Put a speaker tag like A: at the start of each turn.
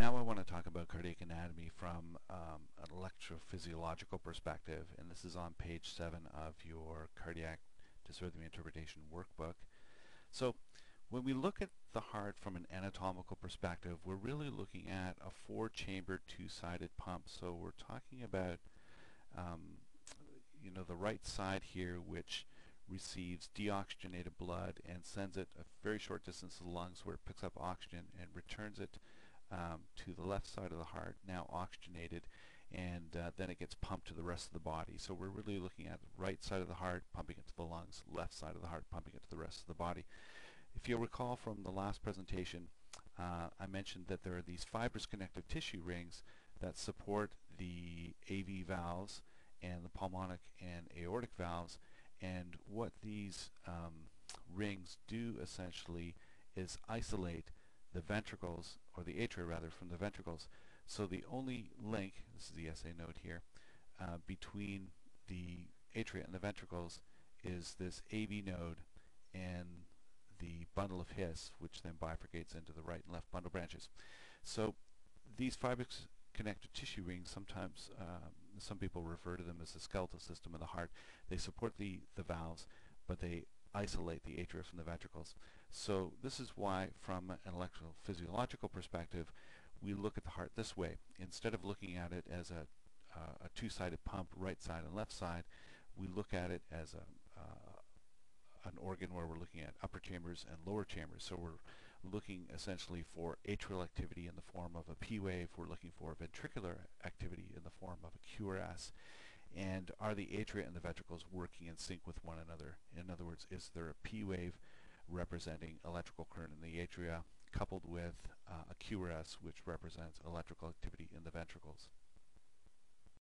A: Now I want to talk about cardiac anatomy from um, an electrophysiological perspective, and this is on page 7 of your cardiac dysrhythmia interpretation workbook. So when we look at the heart from an anatomical perspective, we're really looking at a four-chamber, two-sided pump. So we're talking about um, you know, the right side here, which receives deoxygenated blood and sends it a very short distance to the lungs where it picks up oxygen and returns it um, to the left side of the heart, now oxygenated, and uh, then it gets pumped to the rest of the body. So we're really looking at the right side of the heart, pumping it to the lungs, left side of the heart, pumping it to the rest of the body. If you'll recall from the last presentation, uh, I mentioned that there are these fibrous connective tissue rings that support the AV valves and the pulmonic and aortic valves and what these um, rings do essentially is isolate the ventricles, or the atria rather, from the ventricles. So the only link, this is the SA node here, uh, between the atria and the ventricles is this AV node and the bundle of His, which then bifurcates into the right and left bundle branches. So these fibrous connective tissue rings, sometimes um, some people refer to them as the skeletal system of the heart. They support the, the valves, but they isolate the atria from the ventricles. So this is why, from an electrophysiological perspective, we look at the heart this way. Instead of looking at it as a, uh, a two-sided pump, right side and left side, we look at it as a, uh, an organ where we're looking at upper chambers and lower chambers. So we're looking essentially for atrial activity in the form of a P wave. We're looking for ventricular activity in the form of a QRS and are the atria and the ventricles working in sync with one another? In other words, is there a P wave representing electrical current in the atria coupled with uh, a QRS which represents electrical activity in the ventricles?